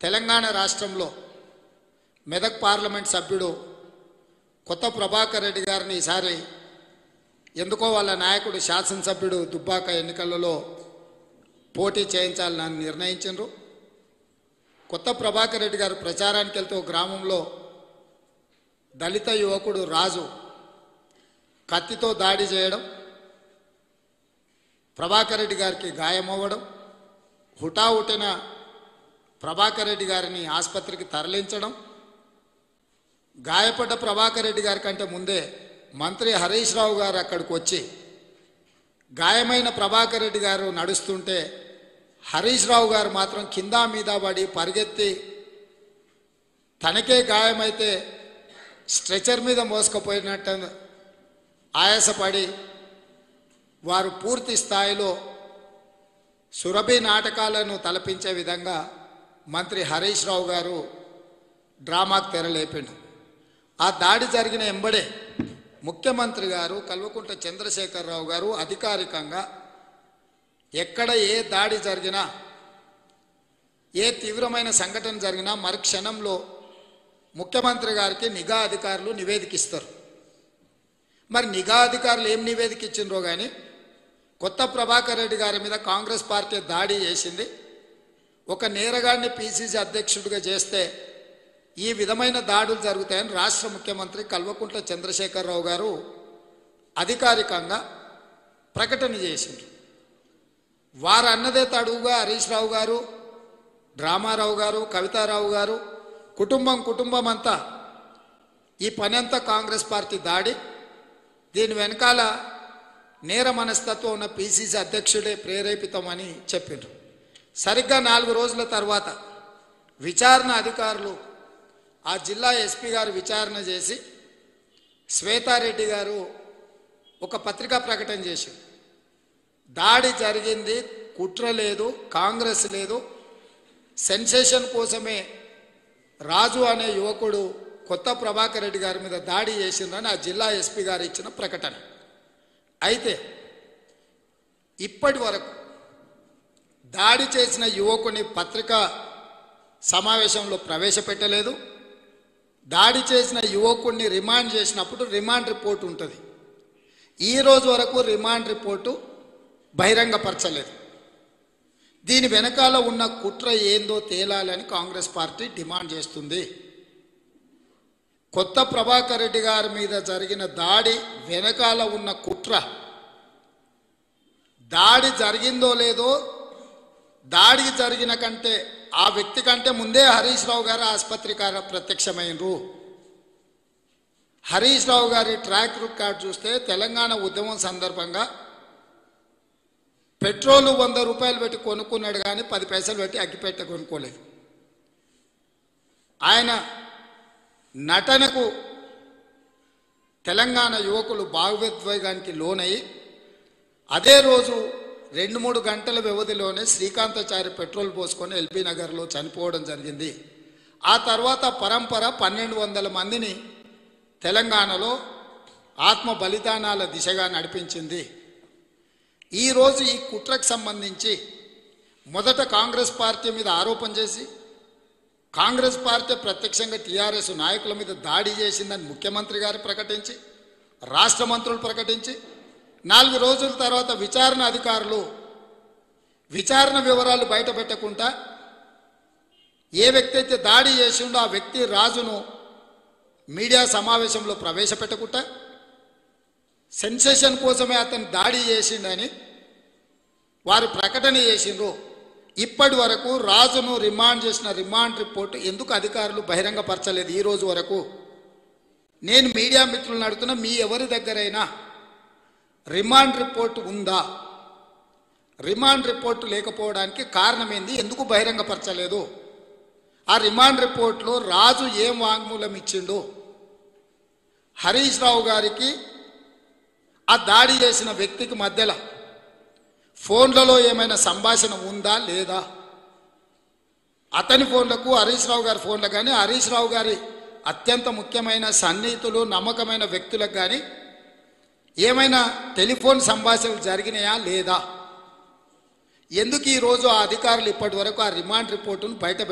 తెలంగాణ రాష్ట్రంలో మెదక్ పార్లమెంట్ సభ్యుడు కొత్త ప్రభాకర్ రెడ్డి గారిని ఈసారి ఎందుకో వాళ్ళ నాయకుడు శాసనసభ్యుడు దుబ్బాక ఎన్నికలలో పోటీ చేయించాలని నిర్ణయించారు కొత్త ప్రభాకర్ రెడ్డి గారు ప్రచారానికి వెళ్తూ గ్రామంలో దళిత యువకుడు రాజు కత్తితో దాడి చేయడం ప్రభాకర్ రెడ్డి గారికి గాయమవ్వడం హుటాహుటిన ప్రభాకర్ రెడ్డి గారిని ఆసుపత్రికి తరలించడం గాయపడ్డ ప్రభాకర్ రెడ్డి గారి కంటే ముందే మంత్రి హరీష్ రావు గారు అక్కడికి వచ్చి గాయమైన ప్రభాకర్ రెడ్డి గారు నడుస్తుంటే హరీష్ రావు గారు మాత్రం కింద మీద పడి పరిగెత్తి తనకే గాయమైతే స్ట్రెచర్ మీద మోసుకపోయినట్టు ఆయాసపడి వారు పూర్తి స్థాయిలో సురభి నాటకాలను తలపించే విధంగా మంత్రి హరీష్ రావు గారు డ్రామాకు తెరలేపిండు. ఆ దాడి జరిగిన ఎంబడే ముఖ్యమంత్రి గారు కల్వకుంట్ల చంద్రశేఖరరావు గారు అధికారికంగా ఎక్కడ ఏ దాడి జరిగినా ఏ తీవ్రమైన సంఘటన జరిగినా మరుక్షణంలో ముఖ్యమంత్రి గారికి నిఘా అధికారులు నివేదిక ఇస్తారు మరి నిఘా అధికారులు ఏం నివేదిక ఇచ్చిండ్రో కానీ కొత్త ప్రభాకర్ రెడ్డి గారి మీద కాంగ్రెస్ పార్టీ దాడి చేసింది. ఒక నేరగాడిని పిసిసి అధ్యక్షుడిగా చేస్తే ఈ విధమైన దాడులు జరుగుతాయని రాష్ట్ర ముఖ్యమంత్రి కల్వకుంట్ల చంద్రశేఖరరావు గారు అధికారికంగా ప్రకటన చేసిండ్రు. వారు అన్నదే తడువుగా హరీష్ రావు గారు డ్రామారావు గారు కవితారావు గారు కుటుంబం కుటుంబం అంతా ఈ పనంతా కాంగ్రెస్ పార్టీ దాడి. దీని వెనకాల నేర మనస్తత్వం ఉన్న పిసిసి అధ్యక్షుడే ప్రేరేపితమని చెప్పిండ్రు. సరిగ్గా నాలుగు రోజుల తర్వాత విచారణ అధికారులు ఆ జిల్లా ఎస్పీ గారు విచారణ చేసి శ్వేతారెడ్డి గారు ఒక పత్రికా ప్రకటన చేశారు. దాడి జరిగింది కుట్ర లేదు కాంగ్రెస్ లేదు. సెన్సేషన్ కోసమే రాజు అనే యువకుడు కొత్త ప్రభాకర్ రెడ్డి గారి మీద దాడి చేసిందని ఆ జిల్లా ఎస్పీ గారు ఇచ్చిన ప్రకటన. అయితే ఇప్పటి వరకు దాడి చేసిన యువకుని పత్రికా సమావేశంలో ప్రవేశపెట్టలేదు. దాడి చేసిన యువకుడిని రిమాండ్ చేసినప్పుడు రిమాండ్ రిపోర్ట్ ఉంటుంది. ఈ రోజు వరకు రిమాండ్ రిపోర్టు బహిరంగపరచలేదు. దీని వెనకాల ఉన్న కుట్ర ఏందో తేలాలని కాంగ్రెస్ పార్టీ డిమాండ్ చేస్తుంది. కొత్త ప్రభాకర్ రెడ్డి గారి మీద జరిగిన దాడి వెనకాల ఉన్న కుట్ర. దాడి జరిగిందో లేదో దాడి జరిగిన కంటే ఆ వ్యక్తి కంటే ముందే హరీష్ రావు గారు ఆసుపత్రి కార ప్రత్యక్షమైనరు హరీష్ రావు గారి ట్రాక్ రికార్డ్ చూస్తే తెలంగాణ ఉద్యమం సందర్భంగా పెట్రోల్ వంద రూపాయలు పెట్టి కొనుక్కున్నాడు కానీ పది పైసలు పెట్టి అగ్గిపెట్ట కొనుక్కోలేదు. ఆయన నటనకు తెలంగాణ యువకులు భావోద్వేగానికి లోనై అదే రోజు రెండు మూడు గంటల వ్యవధిలోనే శ్రీకాంతాచారి పెట్రోల్ పోసుకొని ఎల్బీ నగర్లో చనిపోవడం జరిగింది. ఆ తర్వాత పరంపర పన్నెండు వందల మందిని తెలంగాణలో ఆత్మ బలిదానాల దిశగా నడిపించింది. ఈరోజు ఈ కుట్రకు సంబంధించి మొదట కాంగ్రెస్ పార్టీ మీద ఆరోపణ చేసి కాంగ్రెస్ పార్టీ ప్రత్యక్షంగా టీఆర్ఎస్ నాయకుల మీద దాడి చేసిందని ముఖ్యమంత్రి గారు ప్రకటించి రాష్ట్ర మంత్రులు ప్రకటించి నాలుగు రోజుల తర్వాత విచారణ అధికారులు విచారణ వివరాలు బయట పెట్టకుండా ఏ వ్యక్తి అయితే దాడి చేసిండో ఆ వ్యక్తి రాజును మీడియా సమావేశంలో ప్రవేశపెట్టకుండా సెన్సేషన్ కోసమే అతను దాడి చేసిండని వారు ప్రకటన చేసిండ్రు. ఇప్పటి వరకు రాజును రిమాండ్ చేసిన రిమాండ్ రిపోర్ట్ ఎందుకు అధికారులు బహిరంగపరచలేదు ఈ రోజు వరకు? నేను మీడియా మిత్రులను అడుగుతున్నా మీ ఎవరి దగ్గరైనా రిమాండ్ రిపోర్ట్ ఉందా? రిమాండ్ రిపోర్ట్ లేకపోవడానికి కారణం ఏంది ఎందుకు బహిరంగపరచలేదు? ఆ రిమాండ్ రిపోర్ట్లో రాజు ఏం వాంగ్మూలం ఇచ్చిండు? హరీష్ రావు గారికి ఆ దాడి చేసిన వ్యక్తికి మధ్యలో ఫోన్లలో ఏమైనా సంభాషణ ఉందా లేదా? అతని ఫోన్లకు హరీష్ రావు గారి ఫోన్లకు కానీ హరీష్ రావు గారి అత్యంత ముఖ్యమైన సన్నిహితులు నమ్మకమైన వ్యక్తులకు కానీ ఏమైనా టెలిఫోన్ సంభాషణలు జరిగినాయా లేదా? ఎందుకు ఈరోజు ఆ అధికారులు ఇప్పటి వరకు ఆ రిమాండ్ రిపోర్టును బయట